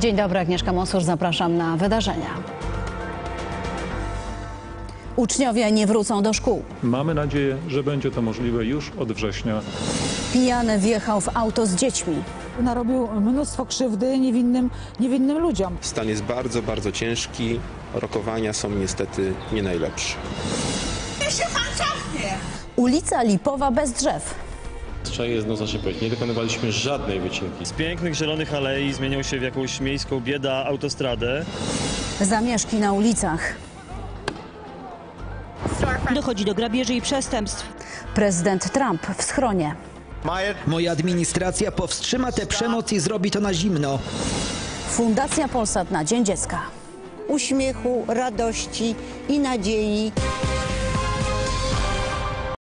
Dzień dobry, Agnieszka Mosur, zapraszam na wydarzenia. Uczniowie nie wrócą do szkół. Mamy nadzieję, że będzie to możliwe już od września. Pijany wjechał w auto z dziećmi. narobił mnóstwo krzywdy niewinnym, niewinnym ludziom. Stan jest bardzo, bardzo ciężki. Rokowania są niestety nie najlepsze. Ulica Lipowa bez drzew. Trzeba jedno zaczepiać. Nie wykonywaliśmy żadnej wycinki. Z pięknych zielonych alei zmieniał się w jakąś miejską bieda autostradę. Zamieszki na ulicach. Dochodzi do grabieży i przestępstw. Prezydent Trump w schronie. Moja administracja powstrzyma tę przemoc i zrobi to na zimno. Fundacja Polsat na Dzień Dziecka. uśmiechu, radości i nadziei